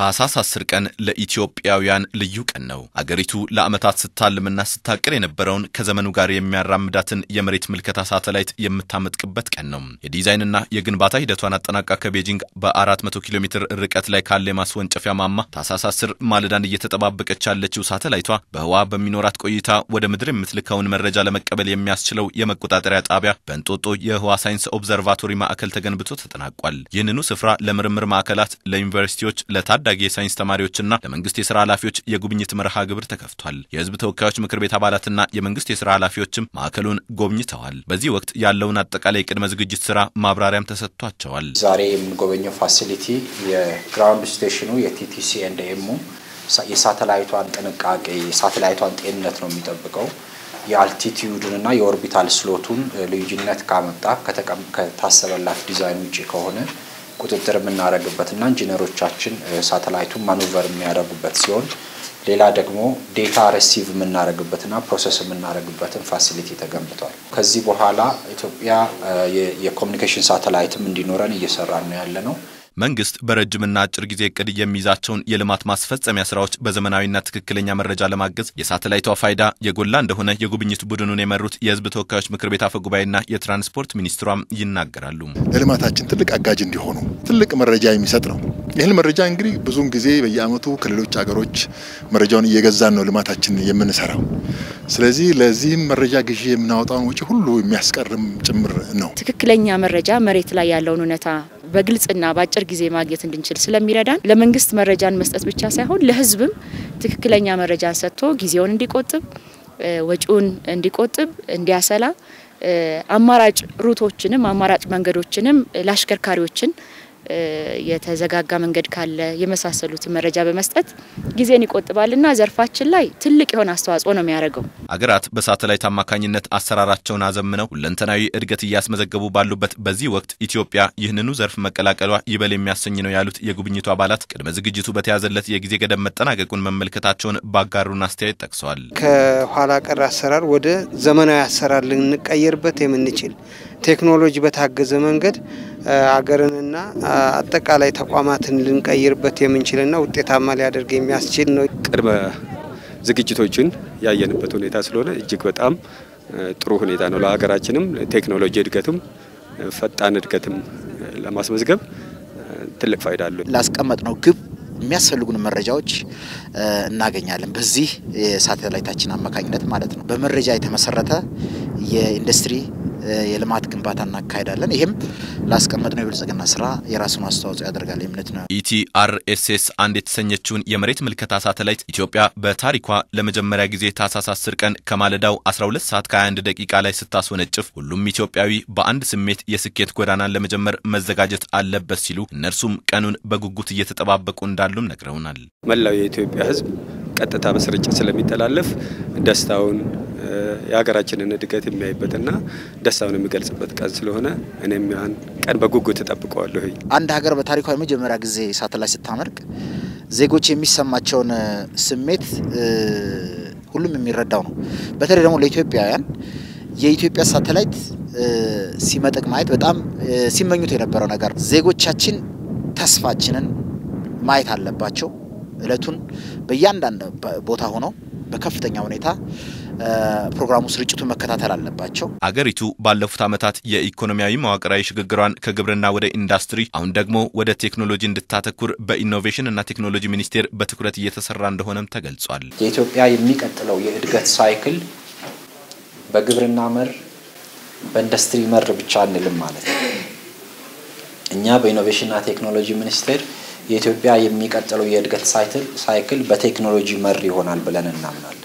ታህሳስ 10 ቀን ለኢትዮጵያውያን ልዩ ቀን ነው። አገሪቱ ለዓመታት ስታልምና ስታቅድ የነበረውን ከዘመኑ ጋር የሚያራምዳትን የመሬት ምልከታ ሳተላይት የምታመጥቅበት ቀን ነው። የዲዛይንና የግንባታ ሂደቷን አጠናቃ ከቤጂንግ በ400 ኪሎ ሜትር ርቀት ላይ ካለ የማስወንጨፊያ ማማ ታህሳስ 10 ማለዳን እየተጠባበቀች ያለችው ሳተላይቷ በህዋ በሚኖራት ቆይታ ወደ ምድር የምትልከውን መረጃ ለመቀበል የሚያስችለው የመቆጣጠሪያ ጣቢያ በእንጦጦ የህዋ ሳይንስ ኦብዘርቫቶሪ ማዕከል ተገንብቶ ተጠናቋል። ይህንኑ ስፍራ ለምርምር ማዕከላት፣ ለዩኒቨርሲቲዎች፣ ለታዳጊ የሳይንስ ተማሪዎችና ለመንግስት የስራ ኃላፊዎች የጉብኝት መርሃ ግብር ተከፍቷል። የህዝብ ተወካዮች ምክር ቤት አባላትና የመንግስት የስራ ኃላፊዎችም ማዕከሉን ጎብኝተዋል። በዚህ ወቅት ያለውን አጠቃላይ የቅድመ ዝግጅት ስራ ማብራሪያም ተሰጥቷቸዋል። ዛሬ የምንጎበኘው ፋሲሊቲ የግራውንድ ስቴሽኑ የቲቲሲ ኤንድ ኤሙ የሳተላይቷን ጥንቃቄ የሳተላይቷን ጤንነት ነው የሚጠብቀው። የአልቲቲዩድንና የኦርቢታል ስሎቱን ልዩነት ካመጣ ከታሰበላት ዲዛይን ውጭ ከሆነ ቁጥጥር የምናደርግበትና ኢንጂነሮቻችን ሳተላይቱን maneuver የሚያደርጉበት ሲሆን ሌላ ደግሞ data receive የምናደርግበትና process የምናደርግበትን facility ተገንብቷል። ከዚህ በኋላ ኢትዮጵያ የ communication ሳተላይትም እንዲኖረን እየሰራ ነው ያለ ነው። መንግስት በረጅምና አጭር ጊዜ እቅድ የሚይዛቸውን የልማት ማስፈጸሚያ ስራዎች በዘመናዊና ትክክለኛ መረጃ ለማገዝ የሳተላይቷ ፋይዳ የጎላ እንደሆነ የጉብኝት ቡድኑን የመሩት የህዝብ ተወካዮች ምክር ቤት አፈ ጉባኤና የትራንስፖርት ሚኒስትሯም ይናገራሉ። ለልማታችን ትልቅ አጋዥ እንዲሆኑ ትልቅ መረጃ የሚሰጥ ነው። ይህን መረጃ እንግዲህ ብዙውን ጊዜ በየአመቱ ከሌሎች ሀገሮች መረጃውን እየገዛን ነው ልማታችን የምንሰራው። ስለዚህ ለዚህም መረጃ ግዢ የምናወጣውን ወጪ ሁሉ የሚያስቀርም ጭምር ነው። ትክክለኛ መረጃ መሬት ላይ ያለውን እውነታ በግልጽና በአጭር ጊዜ ማግኘት እንድንችል ስለሚረዳን ለመንግስት መረጃን መስጠት ብቻ ሳይሆን ለህዝብም ትክክለኛ መረጃን ሰጥቶ ጊዜውን እንዲቆጥብ፣ ወጪውን እንዲቆጥብ፣ እንዲያሰላ አማራጭ ሩቶችንም አማራጭ መንገዶችንም ለአሽከርካሪዎችን የተዘጋጋ መንገድ ካለ የመሳሰሉትን መረጃ በመስጠት ጊዜን ይቆጥባልና ዘርፋችን ላይ ትልቅ የሆነ አስተዋጽኦ ነው የሚያደርገው። አገራት በሳተላይት አማካኝነት አሰራራቸውን አዘምነው ሁለንተናዊ እድገት እያስመዘገቡ ባሉበት በዚህ ወቅት ኢትዮጵያ ይህንኑ ዘርፍ መቀላቀሏ ይበል የሚያሰኝ ነው ያሉት የጉብኝቱ አባላት ቅድመ ዝግጅቱ በተያዘለት የጊዜ ገደብ መጠናቀቁን መመልከታቸውን ባጋሩን አስተያየት ጠቅሰዋል። ከኋላ ቀር አሰራር ወደ ዘመናዊ አሰራር ልንቀየርበት የምንችል ቴክኖሎጂ በታገዘ መንገድ አገርንና አጠቃላይ ተቋማትን ልንቀይርበት የምንችልና ውጤታማ ሊያደርግ የሚያስችል ነው። ቅድመ ዝግጅቶችን ያየንበት ሁኔታ ስለሆነ እጅግ በጣም ጥሩ ሁኔታ ነው። ለሀገራችንም ቴክኖሎጂ እድገትም ፈጣን እድገትም ለማስመዝገብ ትልቅ ፋይዳ አለው። ላስቀመጥ ነው ግብ የሚያስፈልጉን መረጃዎች እናገኛለን። በዚህ የሳተላይታችን አማካኝነት ማለት ነው። በመረጃ የተመሰረተ የኢንዱስትሪ የልማት ግንባታ እናካሄዳለን። ይህም ላስቀመጥነው የብልጽግና ስራ የራሱን አስተዋጽኦ ያደርጋል እምነት ነው። ኢቲአርኤስኤስ አንድ የተሰኘችውን የመሬት ምልከታ ሳተላይት ኢትዮጵያ በታሪኳ ለመጀመሪያ ጊዜ ታህሳስ 10 ቀን ከማለዳው 12 ሰዓት ከ21 ደቂቃ ላይ ስታስወነጭፍ ሁሉም ኢትዮጵያዊ በአንድ ስሜት የስኬት ጎዳናን ለመጀመር መዘጋጀት አለበት ሲሉ እነርሱም ቀኑን በጉጉት እየተጠባበቁ እንዳሉም ነግረውናል። መላው የኢትዮጵያ ሕዝብ ቀጥታ በስርጭት ስለሚተላለፍ ደስታውን የሀገራችንን እድገት የሚያይበትና ደስታውን የሚገልጽበት ቀን ስለሆነ እኔም ያን ቀን በጉጉት እጠብቀዋለሁ። አንድ ሀገር በታሪኳ የመጀመሪያ ጊዜ ሳተላይት ስታመርቅ ዜጎች የሚሰማቸውን ስሜት ሁሉም የሚረዳው ነው። በተለይ ደግሞ ለኢትዮጵያውያን የኢትዮጵያ ሳተላይት ሲመጥቅ ማየት በጣም ሲመኙት የነበረው ነገር ዜጎቻችን ተስፋችንን ማየት አለባቸው። እለቱን በእያንዳንድ ቦታ ሆነው በከፍተኛ ሁኔታ ፕሮግራሙ ስርጭቱን መከታተል አለባቸው። አገሪቱ ባለፉት ዓመታት የኢኮኖሚያዊ መዋቅራዊ ሽግግሯን ከግብርና ወደ ኢንዱስትሪ አሁን ደግሞ ወደ ቴክኖሎጂ እንድታተኩር በኢኖቬሽን እና ቴክኖሎጂ ሚኒስቴር በትኩረት እየተሰራ እንደሆነም ተገልጿል። የኢትዮጵያ የሚቀጥለው የእድገት ሳይክል በግብርና መር በኢንዱስትሪ መር ብቻ አንልም ማለት ነው። እኛ በኢኖቬሽንና ቴክኖሎጂ ሚኒስቴር የኢትዮጵያ የሚቀጥለው የእድገት ሳይክል በቴክኖሎጂ መር ይሆናል ብለን እናምናለን።